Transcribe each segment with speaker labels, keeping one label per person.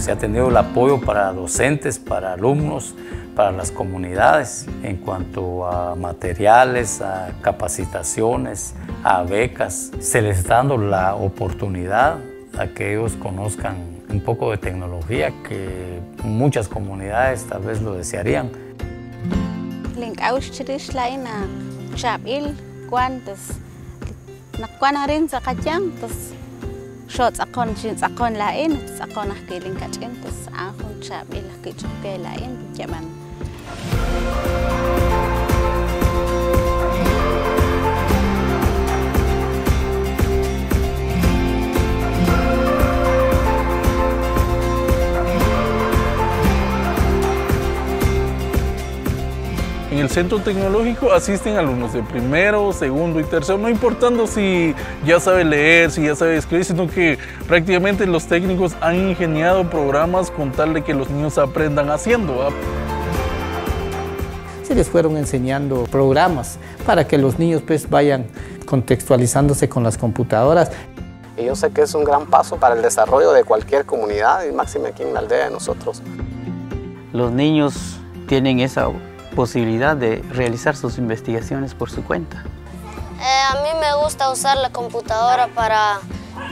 Speaker 1: se ha tenido el apoyo para docentes, para alumnos, para las comunidades en cuanto a materiales, a capacitaciones, a becas. Se les está dando la oportunidad a que ellos conozcan un poco de tecnología que muchas comunidades tal vez lo desearían.
Speaker 2: شو تقون جين تقون لائن تقون أحكي لين كاتين تسعة خون شابي لحكي جبكي لائن بكمان
Speaker 3: En el centro tecnológico asisten alumnos de primero, segundo y tercero, no importando si ya sabe leer, si ya sabe escribir, sino que prácticamente los técnicos han ingeniado programas con tal de que los niños aprendan haciendo.
Speaker 4: Se les fueron enseñando programas para que los niños pues vayan contextualizándose con las computadoras.
Speaker 5: Y yo sé que es un gran paso para el desarrollo de cualquier comunidad y máximo aquí en la aldea de nosotros.
Speaker 6: Los niños tienen esa posibilidad de realizar sus investigaciones por su cuenta.
Speaker 7: Eh, a mí me gusta usar la computadora para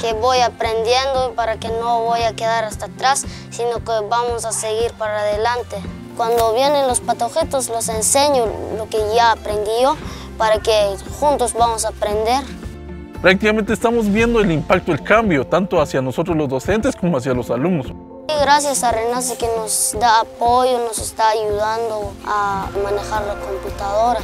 Speaker 7: que voy aprendiendo y para que no voy a quedar hasta atrás, sino que vamos a seguir para adelante. Cuando vienen los patojetos los enseño lo que ya aprendí yo para que juntos vamos a aprender.
Speaker 3: Prácticamente estamos viendo el impacto, el cambio, tanto hacia nosotros los docentes como hacia los alumnos.
Speaker 7: Gracias a Renace que nos da apoyo, nos está ayudando a manejar la computadora.